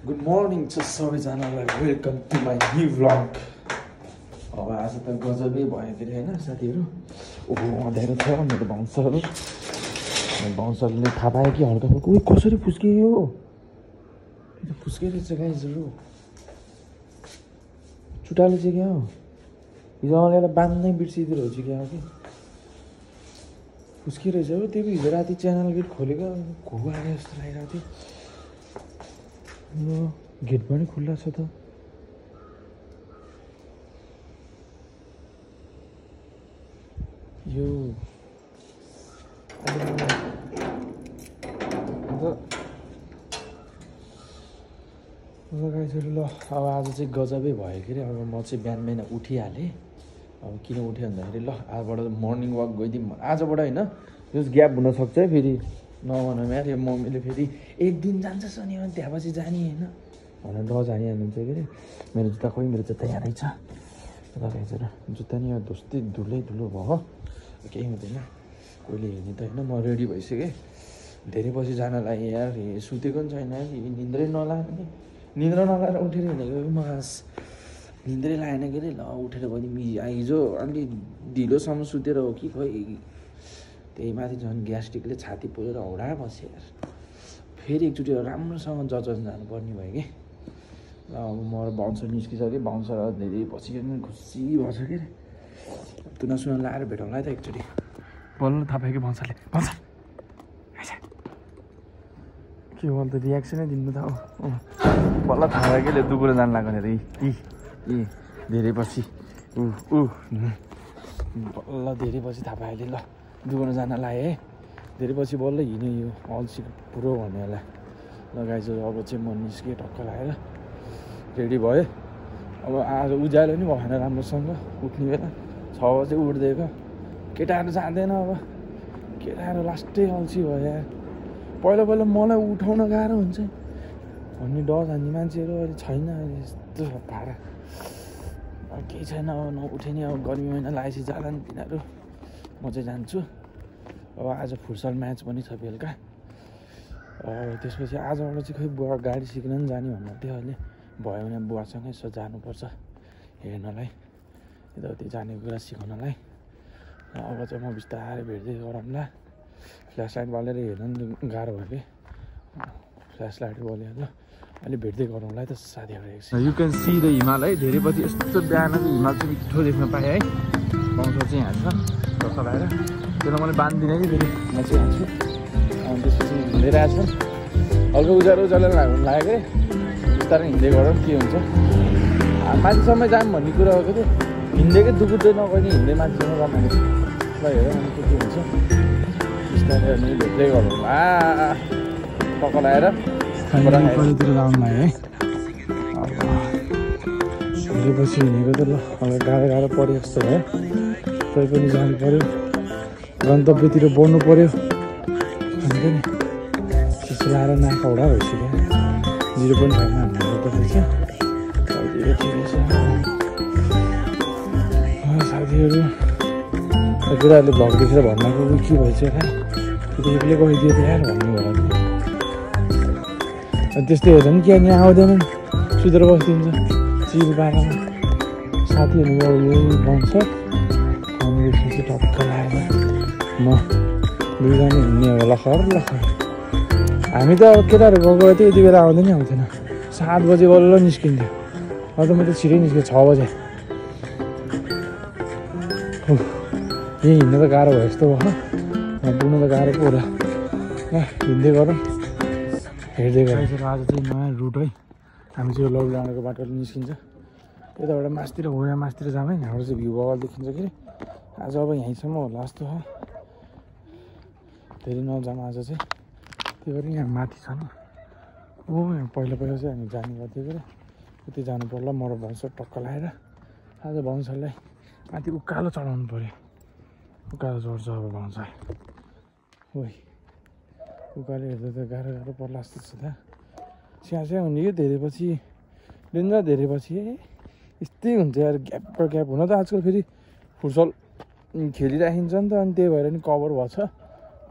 Good morning छ सबैजनालाई welcome to my new vlog अब आज त गजबै भयो फेरि होइन साथीहरू ओहो अँध्यारो छ मेरो भाउसरहरू भाउसरले थाहा पायो कि हल्का फुल्का उयो कसरी फुस्कियो यो यो त फुस्कै रहेछ गाइजहरू चुटाले चाहिँ क्या हो हिजो अगाडि बाँध्नै हो चाहिँ क्या हो कि फुस्किरहेछ हो त्यो हिजो राति च्यानल गेट खोलेको घु आयो जस्तो लागिरहेको थियो गेट पनि खुल्ला छ त। यो अन्त ल अब आज चाहिँ गजबै भयो के अरे? अब म चाहिँ बिहान बिहान उठिहालेँ। अब किन उठ्यो भन्दाखेरि ल आजबाट मर्निङ वाक गइदिउँ आजबाट होइन जस ग्याप हुनसक्छ है फेरि। नभनौँ यार यो मम्मीले फेरि एक दिन जान्छ शनिबार त्यहाँपछि जाने होइन। भनेर ल जाने हाल्नुहुन्छ के? मेरो जुत्ता खोइ मेरो जुत्ता यहाँ रहेछ ल गाइजहरू जुत्ता नि अब धुस्तै धुलै धुलो भयो। केही हुँदैन। कोहीले हेर्ने त होइन म रेडी भइसकेँ। धेरै पछि जान लागि यार सुतेको पनि छैन निन्द्रै नलाग्ने निन्द्रा नलाएर उठेर हिँडेको मास? निन्द्रै लागेन के अरे ल उठेर गइदिउँ हिजो अलि ढिलोसम्म सुतेर हो कि खोइ? त्यही माथि झन् ग्यास्ट्रिकले छाती पोलेर हौडा यार फेरि एकचोटि राम्रोसँग जजन जानुपर्ने भयो कि। ल अब म बााउन्सर निस्किसकेँ बााउन्सर धेरै पछि खुसी भएछ कि। अरे तुना सुना लाएर भेटौँला है त एकचोटि। बल्ल थाहा पायो कि बााउन्सरले? बााउन्सर। के हो अन्त रियाक्सनै दिनु त हो। बल्ल थाहा भयो कि दुकुरो जानु लाग्यो अरे यी यी धेरै पछि ऊ ऊ बल्ल धेरै पछि थाहा पायो अहिले ल। दुकुरो जान लाग्यो है? धेरै पछि बल्ल हिँड्यो यो अल्छी पुरो होला लगाएछ अब चाहिँ म निस्केँ टक्क लगाएर। रेडी भएँ अब आज उज्यालो नि भएन राम्रोसँग। उठ्ने बेला छ बजे उठिदिएको केटाहरू जाँदैन अब। केटाहरू लास्टै अल्छी भयो पहिला पहिला मलाई उठाउन गाह्रो हुन्छ। भन्ने डर हान्ने मान्छेहरू अहिले छैन अहिले यस्तो भाडा। केही छैन अब नउठे नि अब गर्मी महिना लागेपछि जाला नि तिनीहरू। म चाहिँ जान्छु। अब आज फुटसल म्याच पनि छ बेलुका। त्यसपछि आजबाट चाहिँ खोइ बुवा गाडी सिक्न पनि जाने भन्नु अहिले। भयो भने बुवासँगै यसो जानुपर्छ हेर्नलाई। यताउति जाने कुरा सिकाउनलाई अब चाहिँ म बिस्तारै भेट्दै गरौँला। फ्ल्यास लाइट बालेर हेर्नु नि गाह्रो भयो कि। फ्ल्यास लाइट बलिहाल्यो अहिले भेट्दै गरौँला त साथीहरू एकछिन। यु क्यान सी द हिमाल है धेरै पछि यस्तो बिहानको हिमाल चाहिँ मिठो देख्न पाएँ है। पाउँछ चाहिँ यहाँ लगाएर त्यसलाई मैले बाँधिदिनँ कि फेरि? चाहिँ हाल्छु अनि त्यसपछि हिँडेर आएको छ। हल्का उज्यालो उज्यालो लाग्यो कि बिस्तारै हिँड्दै गरौँ के हुन्छ? माथिसम्म जाऊँ भन्ने कुरा हो कि हिँडेकै दुकुट्दै नगर्ने हिँड्दै माथिसम्म जाऊँ भने ल हेरौँ अनि के के हुन्छ। बिस्तारै अनि भेट्दै गरौँ। आ लगाएर। कहिलेतिर जानु लाग्यो है। पछि हिँडेको त ल अब गाह्रो गाह्रो पऱ्यो जस्तो भयो। तै पनि जानु पऱ्यो गन्तव्यतिर बढ्नु पऱ्यो अन्त नि चिसलाएर नाक हौडा भइसक्यो। जिरो ठिकै छ। अँ, साथीहरू केटाहरूले भ्लग देखेर भन्नको के भएछ एक्लै गइदियो त यार भन्नु अनि त्यस्तो हेर्दा पनि क्या यहाँ आउँदैनन् सुतेर बसिदिन्छ। चिल पारामा। साथीहरू अब यही दुईजना हिँड्ने हो लखर लखर हामी त अब केटाहरू गएको थियो यति बेला आउँदैन नि आउँथेन सात बजे बल्ल निस्किन्थ्यो अब त म त छिटै निस्केँ छ बजे यहीँ हिँड्नु त गाह्रो भयो जस्तो भयो पुग्नु त गाह्रो पो होला हिँड्दै गरौँ हेर्दै गरौँ आज चाहिँ नयाँ रुट है हामी चाहिँ यो लौडाँडाको बाटोले निस्किन्छ यताबाट मासतिर हो यहाँ मासतिर है यहाँबाट चाहिँ भ्यू बगल देखिन्छ कि आज अब यहीँसम्म होला जस्तो हो धेरै नजाऊँ आज चाहिँ। त्यही भएर यहाँ माथि छ नि। ओ यहाँ पहिला पहिला चाहिँ हामी जाने गर्थ्यो कि उति जानु पर्ला मर भाउँछ टक्क लगाएर आज भाउँछलाई माथि उकालो चढाउनु पऱ्यो उकालो चढ्छ अब भाउँछ ओइ उकालो हेर्दा त गाह्रो गाह्रो पर्ला जस्तो छ त। स्या स्या हुने कि धेरै पछि? डेन्जर धेरै पछि? यस्तै हुन्छ यार ग्याप र ग्याप हुन त आजकल फेरि फुटसल खेलिराखिन्छ नि त। अनि त्यही भएर नि कभर भएको छ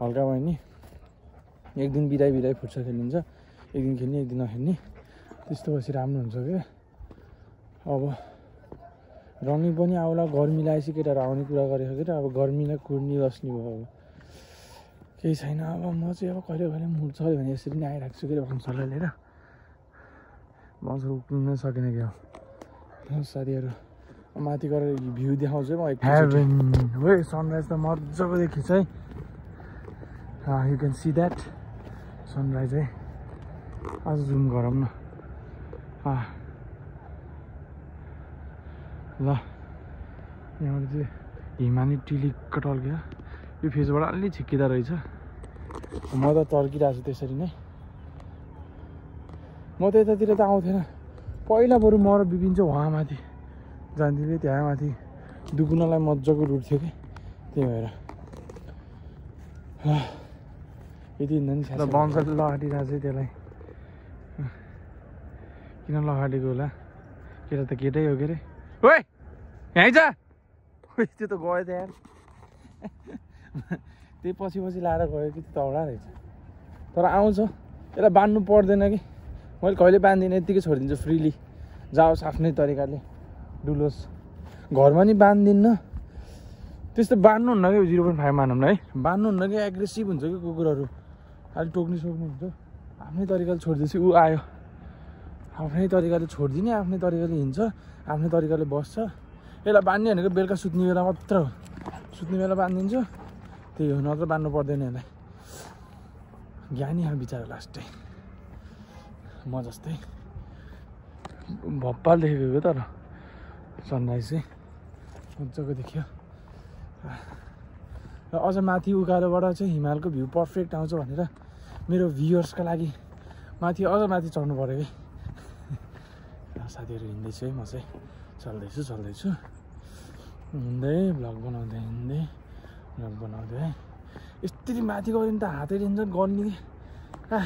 हल्का भयो नि। एक दिन बिराइ बिराइ फुटसल खेलिन्छ। एक दिन खेल्ने एक दिन नखेल्ने। त्यस्तो भएपछि राम्रो हुन्छ क्या अब रनिङ पनि आउला गर्मी लागेपछि केटाहरू आउने कुरा गरेको केटा अब गर्मीलाई कुर्नी बस्ने भयो अब। केही छैन। अब म चाहिँ अब कहिले कहिले मुड छ भने यसरी नै आइरहेको छु कि भङ्सरलाई लिएर। भङ्सर उक्लिन सकेन क्या साथीहरू माथि गएर भ्यू देखाउँछु म सनराइज त मजाको देखिन्छ है। You can see that sunrise है अझ जुम गरौँ न। ल यहाँबाट चाहिँ हिमानी टिलिक्क टल्क्यो यो फेसबाट अलि छिक्किँदो रहेछ। म त टर्किरहेको छु त्यसरी नै। म त यतातिर त आउँथेन। पहिला बरु म र बिपिन चाहिँ उहाँ माथि जान्थ्यो त्यहाँ माथि दुकुनलाई मजाको रुट थियो कि। त्यही भएर। यति हिँड्दा नि ल बङ्कर लहाटिरहेको छ त्यसलाई। किन लहाटेको होला? केटा त केटै हो के अरे ओए यहीँ छ। त्यो त गयो त यार त्यही पछि पछि लाएर गयो कि त्यो त औडा रहेछ। तर आउँछ। यसलाई बाँध्नु पर्दैन कि। मैले कहिले बाँधिनँ यत्तिकै छोडिदिन्छु फ्रिली। जाओस् आफ्नै तरिकाले। डुलोस्। घरमा नि बाँधिदिन्न त्यस्तो बाँध्नुहुन्न कि जिरो पोइन्ट फाइभ मानौँ न है। बाँध्नुहुन्न कि एग्रेसिभ हुन्छ कि कुकुरहरू। अलिक टोक्नु सक्नु हुन्छ आफ्नै तरिकाले छोडिदिएपछि ऊ आयो। आफ्नै तरिकाले छोडिदिने आफ्नै तरिकाले हिँड्छ आफ्नै तरिकाले बस्छ। यसलाई बाँध्ने भनेको बेलुका सुत्ने बेला मात्र हो। सुत्ने बेला बाँधिदिन्छु। त्यही हो नत्र बाँध्नु पर्दैन यसलाई। ज्ञानी हो बिचरा लास्टै। म जस्तै। भप्पाल देखेको तर? सनराइज। चाहिँ मजाको देखियो। र अझ माथि उकालोबाट चाहिँ हिमालको भ्यू पर्फेक्ट आउँछ भनेर मेरो भ्युवर्सको लागि माथि अझ माथि चढ्नु पऱ्यो कि? साथीहरू हिँड्दैछु है म चाहिँ चल्दैछु चल्दैछु। हिँड्दै भ्लग बनाउँदै हिँड्दै भ्लग बनाउँदै है। यस्तरी माथि गऱ्यो भने त हातै दिन्छ गर्ने कि? आ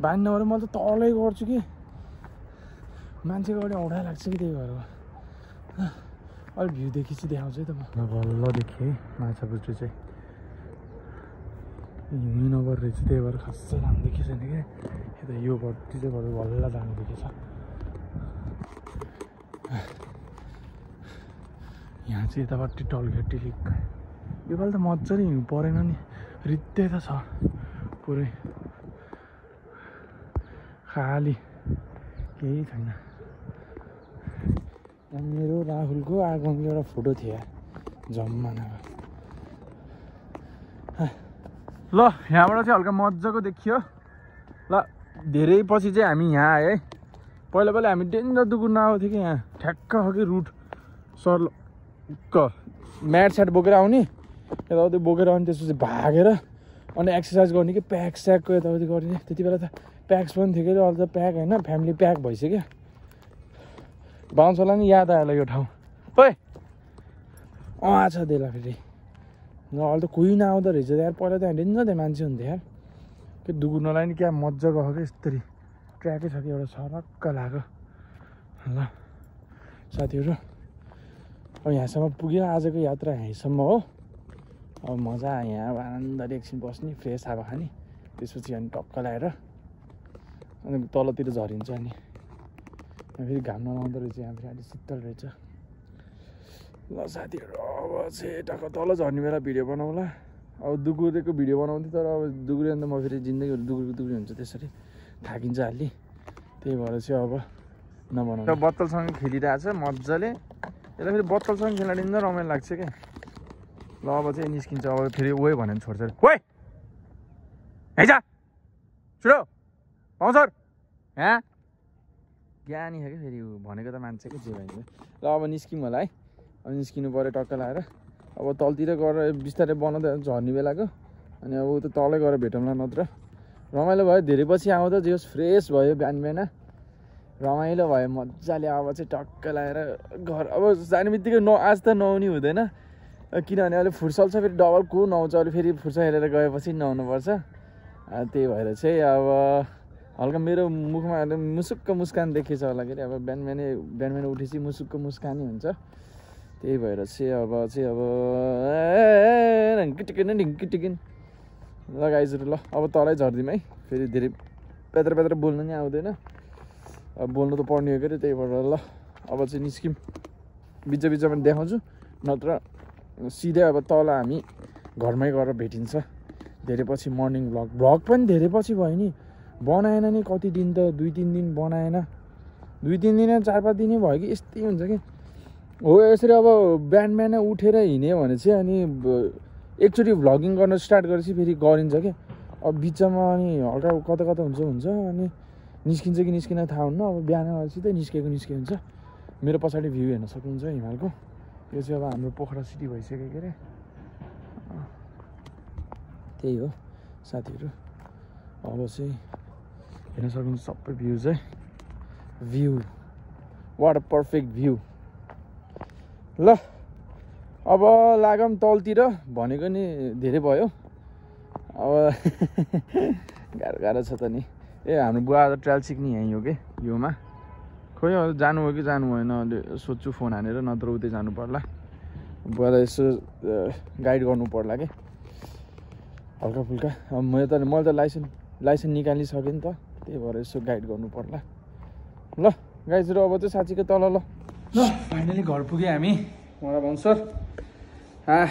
बानी नभएर म त तलै गर्छु कि? मान्छेको अगाडि औडा लाग्छ कि त्यही भएर। अलिक भ्यू देखि चाहिँ देखाउँछु है त म। बल्ल देखेँ माछा पुच्छ्री चाहिँ। हिँड्नु नगर रहेछ त्यही भएर खासै राम्रो देखिएको छैन क्या यता योपट्टि चाहिँ बरु बल्ल जानु देखेछ यहाँ चाहिँ यतापट्टि टल्क्यो टिलिक्क योपालि त मजाले हिँड्नु परेन नि। रित्तै त छ। पुरै। खाली। केही छैन। मेरो राहुलको आगमको एउटा फोटो थियो यार जम्मानाको ल यहाँबाट चाहिँ हल्का मजाको देखियो। ल धेरै पछि चाहिँ हामी यहाँ आयो है। पहिला पहिला हामी डेन्जर दुकुर नआउँथ्यो कि यहाँ। ठ्याक्क कि रुट सर क म्याट स्याट बोकेर आउने। यताउति बोकेर आउने त्यसपछि भागेर अनि एक्सर्साइज गर्ने कि प्याक स्याकको यताउति गर्ने। त्यति बेला त प्याक्स पनि थियो कि अहिले त प्याक होइन फ्यामिली प्याक भइसक्यो। बााउन्सहरूलाई नि याद आयो यो ठाउँ। ओइ अँ छ त्यसलाई फेरि। अहिले त कोही नआउँदो रहेछ यार पहिला त यहाँ डेन्जर थियो मान्छे हुन्थ्यो यार। के दुगुर्नलाई नि क्या मजाको हो कि यस्तरी? ट्र्याकै छ कि एउटा छरक्क लाग्यो। ल साथीहरू अब यहाँसम्म पुग्यो। आजको यात्रा यहीँसम्म हो। अब मजा यहाँ अब आनन्दले एकछिन बस्ने फ्रेस हावा खाने। त्यसपछि अनि टक्क लगाएर। अनि तलतिर झरिन्छ अनि यहाँ फेरि घाम नलाउँदो रहेछ यहाँ फेरि अलिक शीतल रहेछ। ल साथीहरू अब टक्क तल झर्ने बेला भिडियो बनाउँला। अब दुगुरेको भिडियो बनाउँथेँ तर अब दुगुरे अन्त म फेरि जिन्दगीहरू दुगुरी दुगुरी हुन्छ त्यसरी थाकिन्छ अलि त्यही भएर चाहिँ अब नबनाउँदा बत्तलसँग खेलिरहेको छ मजाले। यसलाई फेरि बत्तलसँग खेल्न डिन्जर रमाइलो लाग्छ क्या ल अब चाहिँ निस्किन्छ अब फेरि ओए भन्यो भने छोड्छ। ओए! है जा! छिटो पाउँछ यहाँ ज्ञानी छ कि फेरि भनेको त मान्छेको जे भइन्छ ल अब निस्क्यौँ होला है। अब निस्किनु पऱ्यो टक्क लगाएर अब तलतिर गएर बिस्तारै बनाउँदै झर्ने बेलाको। अनि अब त तलै गएर भेटौँला नत्र। रमाइलो भयो धेरै पछि आउँदा जे होस् फ्रेस भयो बिहान बिहान। रमाइलो भयो मजाले अब चाहिँ टक्क लगाएर घर। अब जाने बित्तिकै न आज त नआउने हुँदैन। किनभने अहिले फुर्सल छ फेरि डबल को नआउँछ अहिले फेरि फुर्सा हेरेर गएपछि नआउनुपर्छ अँ, त्यही भएर चाहिँ अब हल्का मेरो मुखमा अहिले मुसुक्क मुस्कान देखिएछ होला अब बिहान बिहानै बिहान बिहान उठेपछि मुसुक्क मुस्कानै हुन्छ। त्यही भएर चाहिँ अब चाहिँ अब ढिङ्की टिकिन ढिङ्की टिकिन। ल गाइजहरू ल अब तलै झरिदिउँ है। फेरि धेरै पेत्र पेत्र बोल्नु नि आउँदैन। अब बोल्नु त पर्ने हो के त्यही भएर ल अब चाहिँ निस्क्यौँ बिच बिचमा देखाउँछु। नत्र सिधै अब तल हामी घरमै गएर भेटिन्छ। धेरै पछि मर्निङ भ्लग भ्लग पनि धेरै पछि भयो नि। बनाएन नि कति दिन त? दुई तिन दिन बनाएन। दुई तिन दिन चार पाँच दिनै भयो कि यस्तै हुन्छ कि? हो यसरी अब बिहान बिहानै उठेर हिँड्यो भने चाहिँ अनि एकचोटि भ्लगिङ गर्न स्टार्ट गरेपछि फेरि गरिन्छ क्या अब बिचमा अनि हल्का कता कता हुन्छ हुन्छ अनि निस्किन्छ कि निस्किन थाहा हुन्न। अब बिहान सिधै निस्केको निस्केको हुन्छ। मेरो पछाडि भ्यू हेर्न सक्नुहुन्छ हिमालको। यो चाहिँ अब हाम्रो पोखरा सिटी भइसक्यो के अरे त्यही हो साथीहरू। अब चाहिँ हेर्न सक्नुहुन्छ सबै भ्यू चाहिँ view what a perfect view ल अब लागौँ तलतिर भनेको नि धेरै भयो। अब गाह्रो गाह्रो छ त नि। ए हाम्रो बुवा त ट्रायल सिक्ने यहीँ हो कि? योमा। खोइ अब जानु हो कि जानु भएन? अहिले सोध्छु फोन हानेर नत्र उतै जानु पर्ला। बुवालाई यसो गाइड गर्नु पर्ला कि? हल्का फुल्का। अब मैले त मैले त लाइसेन्स लाइसेन्स निकालिसकेँ नि त। त्यही भएर यसो गाइड गर्नु पर्ला। ल गाइजहरू अब चाहिँ साँच्चीकै तल ल। ल फाइनली घर पुग्यो हामी। मलाई भन्छ सर आ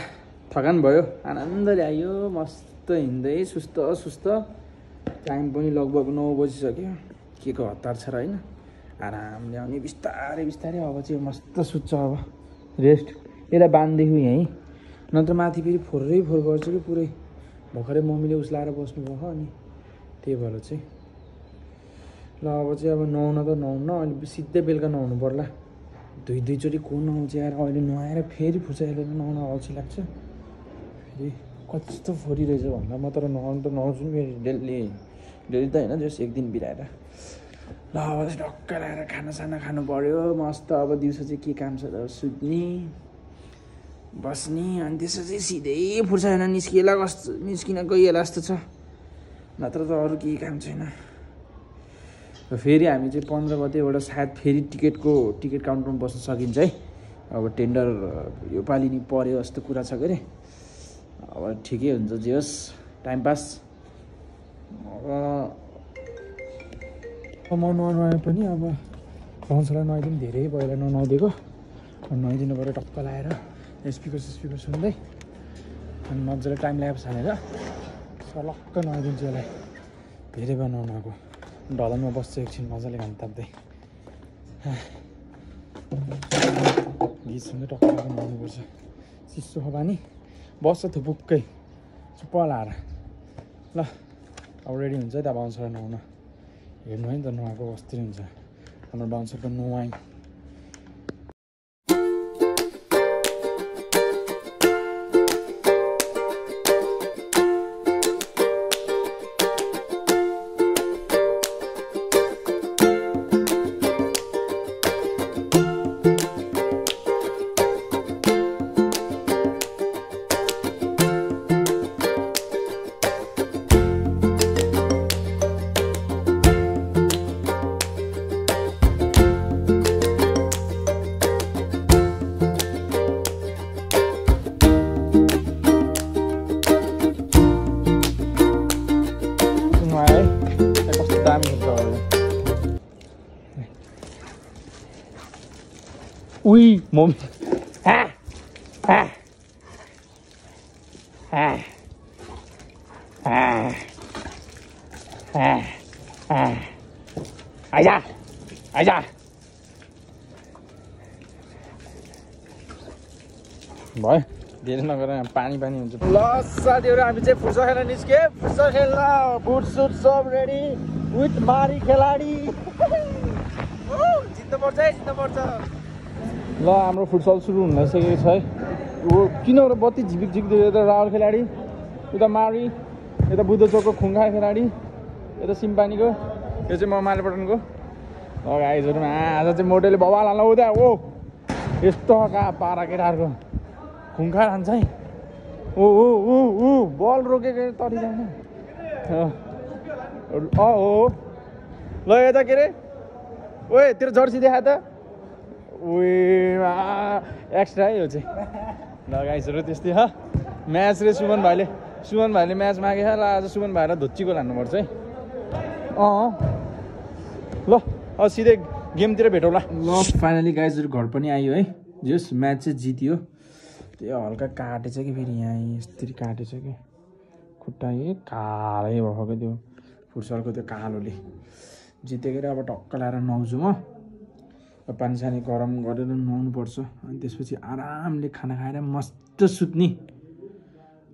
थकान भयो। आनन्दले आयो मस्त हिँड्दै सुस्त सुस्त। टाइम पनि लगभग नौ बजिसक्यो। के को हतार छ र होइन? आरामले आउने बिस्तारै बिस्तारै। अब चाहिँ मस्त सुत्छ अब। रेस्ट यसलाई बाँधिदिएको यहीँ नत्र माथि फेरि फोरै फोर गर्छु कि पुरै। भर्खरै मम्मीले उस्लाएर बस्नुभयो अनि। त्यही भएर चाहिँ ल अब चाहिँ अब नुहाउन त नुहाउन अहिले सिधै बेलुका नुहाउनु पर्ला। दुई दुईचोटि को नुहाउँछ यार अहिले नुहाएर फेरि फुर्साइलेर नुहाउन अल्छी लाग्छ। फेरि कस्तो फोरी रहेछ भन्दा म तर नुहाउनु त नुहाउँछु नि फेरि डेली। डेली त होइन जस एक दिन बिराएर। ल अब चाहिँ ढक्क लगाएर खानासाना खानु पऱ्यो मस्त अब दिउँसो चाहिँ के काम छ त सुत्ने बस्ने अनि त्यसपछि सिधै फुर्साएन निस्किएला कस्तो निस्किन गइएला जस्तो छ। नत्र त अरू केही काम छैन। फेरि हामी चाहिँ पन्ध्र गतेबाट सायद फेरि टिकटको टिकट काउन्टरमा बस्न सकिन्छ है। अब टेन्डर यो पालि नि पऱ्यो जस्तो कुरा छ के अरे? अब ठिकै हुन्छ जे होस् टाइम पास। म ननुहाए पनि अब भाउन्सलाई नुहाइदिउँ धेरै पहिला ननुहाइदिएको नुहाइदिनु पऱ्यो टक्क लगाएर स्पिकर स्पिकर सुन्दै। अनि मजाले टाइम ल्याप्स हालेर सलक्क नुहाइदिन्छु यसलाई। धेरै भयो ननुहाएको ढलनमा बस्छु एकछिन मजाले घाम ताप्दै। गीत सुन्दै टक्क नुहाउनुपर्छ चिसो हो पानी बस्छ थुपुक्कै चुप्प लाएर ल अब रेडी हुन्छ है त बााउन्सर नुहाउन हेर्नु है नि त नुहाएको कस्तो हुन्छ। हाम्रो बााउन्सरको नुहाइ उही मम्मी हा हा हा हा हा हा आइजा आइजा भयो धेरै नगर यहाँ पानी पानी हुन्छ ल साथीहरू हामी चाहिँ फुर्सा खेल्न निस्के फुर्सा खेल्न बुट सुट सब रेडी विथ मारी खेलाडी जित्नुपर्छ है जित्नुपर्छ ल हाम्रो फुटसल सुरु हुन सकेको छ है। ऊ किनबाट बत्ती झिपिक झिपिक यता राहुल खेलाडी उता मारी यता बुद्ध चोकको खुङ्खा खेलाडी यता सिम्पानीको यो चाहिँ म मालेपटनको गाइजहरूमा आज चाहिँ मोटेले बबाल हाल्न उता ओ! यस्तो कहाँ पारा केटाहरूको? खुङ्खा हान्छ है। ओ ओ ऊ ऊ बल रोकेको तरि जान्छ अँ हो ल यता के अरे ओए तेरो जर्सी देखा त। उए एक्स्ट्रा है यो चाहिँ। ल गाइसहरू त्यस्तै ह। म्याच रे सुमन भाइले। सुमन भाइले म्याच मागेछ ल आज सुमन भाइलाई धुच्चीको लानुपर्छ है। अँ ल अब सिधै गेमतिर भेटौँला ल। फाइनली गाइजहरू घर पनि आयो है। जस म्याच चाहिँ जित्यो। त्यो हल्का काटेछ कि फेरि यहाँ यस्तरी काटेछ कि। खुट्टा ए कालै भएको त्यो फुटसलको त्यो कालोले। जितेको अब टक्क लाएर नुहाउँछु म। पानी सानी गरम गरेर नुहाउनु पर्छ अनि त्यसपछि आरामले खाना खाएर मस्त सुत्ने।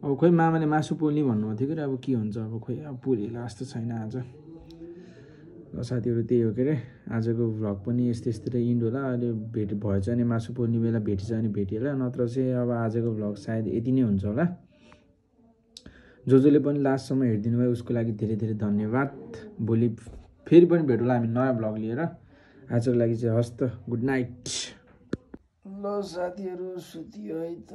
अब खोइ मामाले मासु पोल्ने भन्नुभएको थियो कि अब के हुन्छ? अब खोइ अब पुरेला जस्तो छैन आज। ल साथीहरू त्यही हो के अरे आजको भ्लग पनि यस्तै यस्तै इन्ड होला। अहिले भेट भएछ भने मासु पोल्ने बेला भेटिछ भने भेटिएला। नत्र चाहिँ अब आजको भ्लग सायद यति नै हुन्छ होला। जो जसले पनि लास्टसम्म हेरिदिनु भयो। उसको लागि धेरै धेरै धन्यवाद। भोलि फेरि पनि भेटौँला। हामी नयाँ भ्लग लिएर। आजको लागि चाहिँ हस् त गुड नाइट ल साथीहरू सुतियो है त।